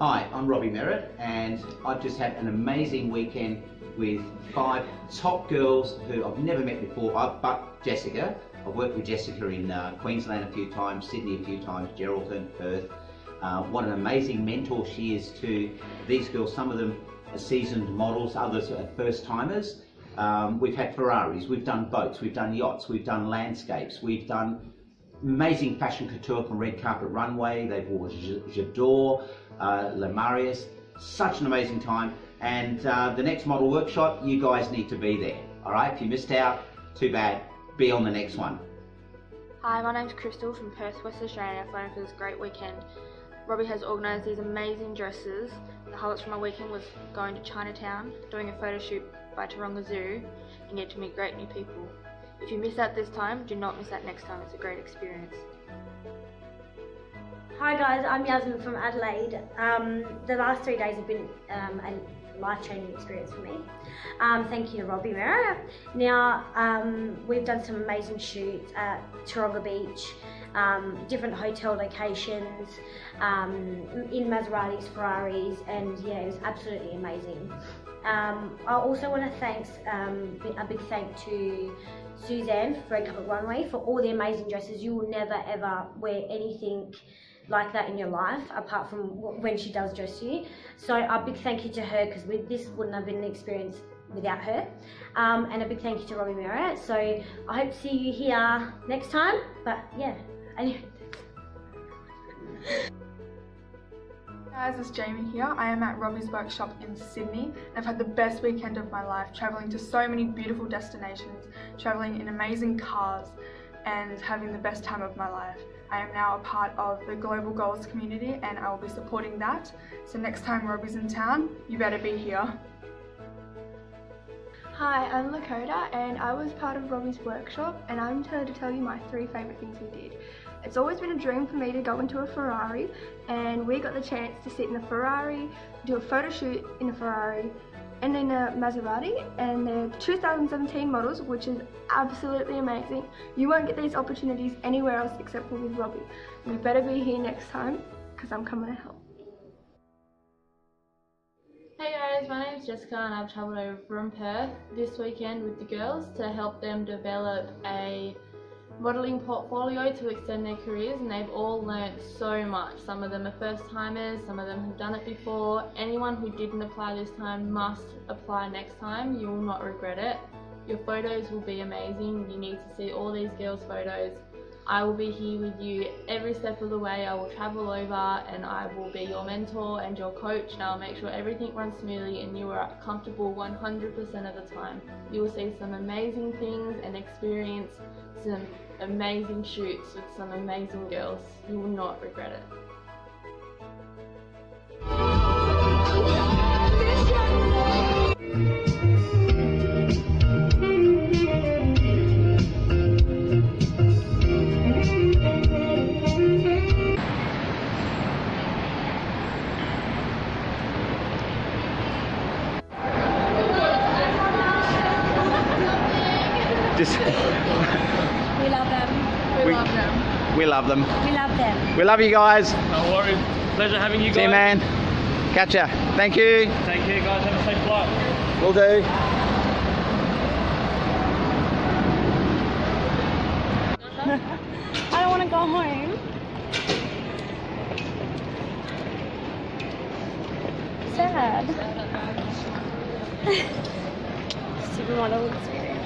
Hi, I'm Robbie Merritt and I've just had an amazing weekend with five top girls who I've never met before, uh, but Jessica. I've worked with Jessica in uh, Queensland a few times, Sydney a few times, Geraldton, Perth. Uh, what an amazing mentor she is to these girls. Some of them are seasoned models, others are first timers. Um, we've had Ferraris, we've done boats, we've done yachts, we've done landscapes, we've done amazing fashion couture from Red Carpet Runway. They've wore J'adore, uh, Lemarius. Such an amazing time. And uh, the next model workshop, you guys need to be there. All right, if you missed out, too bad. Be on the next one. Hi, my name's Crystal from Perth, West Australia, flying for this great weekend. Robbie has organised these amazing dresses. The highlights from my weekend was going to Chinatown, doing a photo shoot by Taronga Zoo, and getting to meet great new people. If you miss out this time, do not miss out next time. It's a great experience. Hi guys, I'm Yasmin from Adelaide. Um, the last three days have been um, a life-changing experience for me. Um, thank you to Robbie Merritt. Now, um, we've done some amazing shoots at Taronga Beach, um, different hotel locations, um, in Maseratis, Ferraris, and yeah, it was absolutely amazing. I also want to thank a big thank to Suzanne for Red Carpet Runway for all the amazing dresses. You will never ever wear anything like that in your life apart from when she does dress you. So a big thank you to her because this wouldn't have been an experience without her. Um, and a big thank you to Robbie Merritt. So I hope to see you here next time. But yeah, anyway. guys, it's Jamie here. I am at Robbie's workshop in Sydney. I've had the best weekend of my life, travelling to so many beautiful destinations, travelling in amazing cars, and having the best time of my life. I am now a part of the Global Goals community and I will be supporting that. So next time Robbie's in town, you better be here. Hi, I'm Lakota and I was part of Robbie's workshop and I'm here to tell you my three favourite things we did. It's always been a dream for me to go into a Ferrari and we got the chance to sit in a Ferrari, do a photo shoot in a Ferrari and in a Maserati and they're 2017 models which is absolutely amazing. You won't get these opportunities anywhere else except for with Robbie. You better be here next time because I'm coming to help. Hey guys, my name is Jessica and I've travelled over from Perth this weekend with the girls to help them develop a modelling portfolio to extend their careers and they've all learnt so much. Some of them are first timers, some of them have done it before. Anyone who didn't apply this time must apply next time, you will not regret it. Your photos will be amazing, you need to see all these girls' photos. I will be here with you every step of the way. I will travel over and I will be your mentor and your coach and I'll make sure everything runs smoothly and you are comfortable 100% of the time. You will see some amazing things and experience some amazing shoots with some amazing girls. You will not regret it. We love them. We love them. We love them. We love you guys. No worries. Pleasure having you guys. See you, man. Catch ya. Thank you. Take care, guys. Have a safe flight. Will do. I don't want to go home. sad. Supermodel experience.